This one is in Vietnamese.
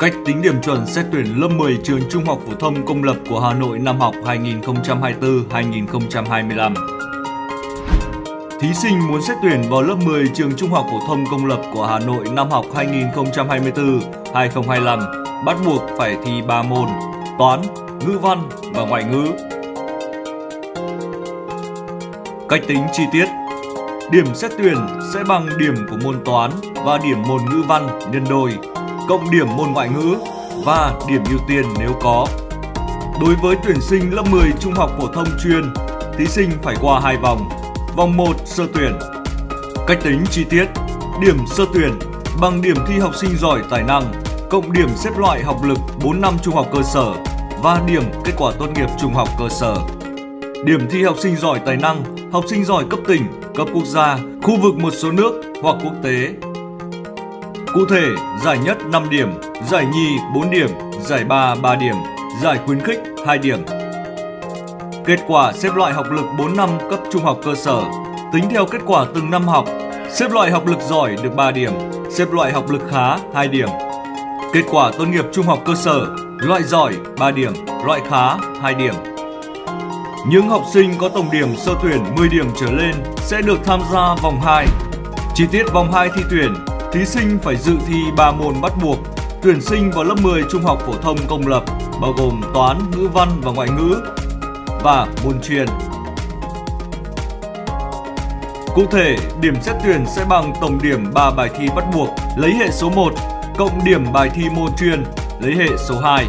Cách tính điểm chuẩn xét tuyển lớp 10 trường Trung học phổ thông công lập của Hà Nội năm học 2024-2025. Thí sinh muốn xét tuyển vào lớp 10 trường Trung học phổ thông công lập của Hà Nội năm học 2024-2025 bắt buộc phải thi 3 môn: toán, ngữ văn và ngoại ngữ. Cách tính chi tiết Điểm xét tuyển sẽ bằng điểm của môn toán và điểm môn ngữ văn nhân đôi cộng điểm môn ngoại ngữ và điểm ưu tiên nếu có. Đối với tuyển sinh lớp 10 trung học phổ thông chuyên, thí sinh phải qua hai vòng. Vòng 1 sơ tuyển. Cách tính chi tiết. Điểm sơ tuyển bằng điểm thi học sinh giỏi tài năng cộng điểm xếp loại học lực 4 năm trung học cơ sở và điểm kết quả tốt nghiệp trung học cơ sở. Điểm thi học sinh giỏi tài năng, học sinh giỏi cấp tỉnh, cấp quốc gia, khu vực một số nước hoặc quốc tế Cụ thể, giải nhất 5 điểm, giải nhì 4 điểm, giải ba 3 điểm, giải khuyến khích 2 điểm. Kết quả xếp loại học lực 4 năm cấp trung học cơ sở, tính theo kết quả từng năm học, xếp loại học lực giỏi được 3 điểm, xếp loại học lực khá 2 điểm. Kết quả tốt nghiệp trung học cơ sở, loại giỏi 3 điểm, loại khá 2 điểm. Những học sinh có tổng điểm sơ tuyển 10 điểm trở lên sẽ được tham gia vòng 2. Chi tiết vòng 2 thi tuyển thí sinh phải dự thi 3 môn bắt buộc tuyển sinh vào lớp 10 trung học phổ thông công lập bao gồm toán, ngữ văn và ngoại ngữ và môn chuyên. Cụ thể, điểm xét tuyển sẽ bằng tổng điểm 3 bài thi bắt buộc lấy hệ số 1 cộng điểm bài thi môn chuyên lấy hệ số 2.